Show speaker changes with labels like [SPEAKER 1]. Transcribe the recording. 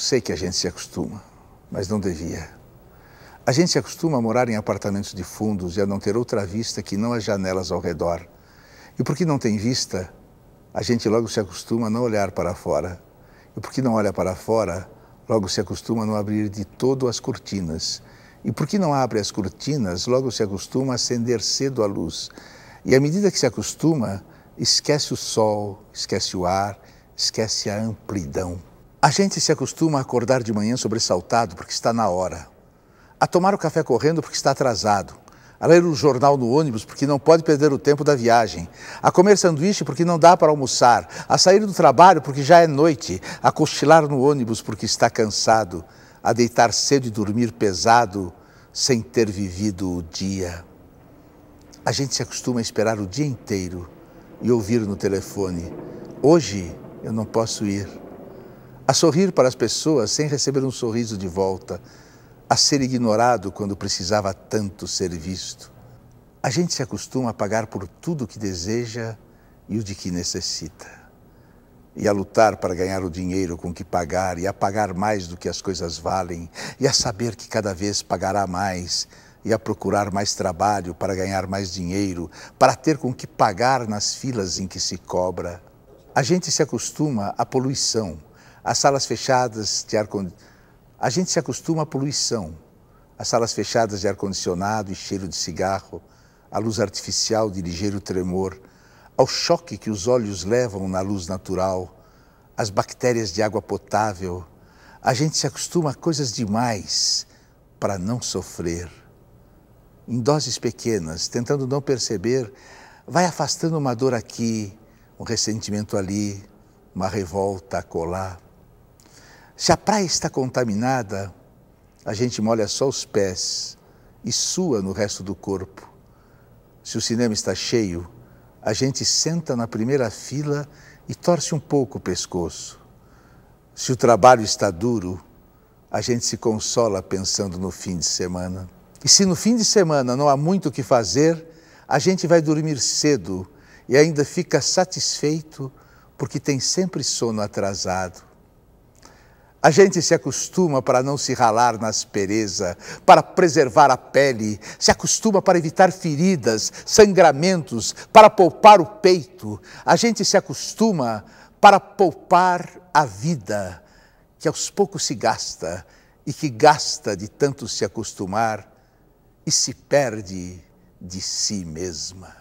[SPEAKER 1] Sei que a gente se acostuma, mas não devia. A gente se acostuma a morar em apartamentos de fundos e a não ter outra vista que não as janelas ao redor. E porque não tem vista, a gente logo se acostuma a não olhar para fora. E porque não olha para fora, logo se acostuma a não abrir de todo as cortinas. E porque não abre as cortinas, logo se acostuma a acender cedo a luz. E à medida que se acostuma, esquece o sol, esquece o ar, esquece a amplidão. A gente se acostuma a acordar de manhã sobressaltado porque está na hora, a tomar o café correndo porque está atrasado, a ler o jornal no ônibus porque não pode perder o tempo da viagem, a comer sanduíche porque não dá para almoçar, a sair do trabalho porque já é noite, a cochilar no ônibus porque está cansado, a deitar cedo e dormir pesado sem ter vivido o dia. A gente se acostuma a esperar o dia inteiro e ouvir no telefone: Hoje eu não posso ir a sorrir para as pessoas sem receber um sorriso de volta, a ser ignorado quando precisava tanto ser visto. A gente se acostuma a pagar por tudo o que deseja e o de que necessita. E a lutar para ganhar o dinheiro com que pagar, e a pagar mais do que as coisas valem, e a saber que cada vez pagará mais, e a procurar mais trabalho para ganhar mais dinheiro, para ter com que pagar nas filas em que se cobra. A gente se acostuma à poluição as salas fechadas de ar A gente se acostuma à poluição. As salas fechadas de ar-condicionado e cheiro de cigarro, a luz artificial de ligeiro tremor, ao choque que os olhos levam na luz natural, as bactérias de água potável. A gente se acostuma a coisas demais para não sofrer. Em doses pequenas, tentando não perceber, vai afastando uma dor aqui, um ressentimento ali, uma revolta a colar. Se a praia está contaminada, a gente molha só os pés e sua no resto do corpo. Se o cinema está cheio, a gente senta na primeira fila e torce um pouco o pescoço. Se o trabalho está duro, a gente se consola pensando no fim de semana. E se no fim de semana não há muito o que fazer, a gente vai dormir cedo e ainda fica satisfeito porque tem sempre sono atrasado. A gente se acostuma para não se ralar na aspereza, para preservar a pele, se acostuma para evitar feridas, sangramentos, para poupar o peito. A gente se acostuma para poupar a vida, que aos poucos se gasta e que gasta de tanto se acostumar e se perde de si mesma.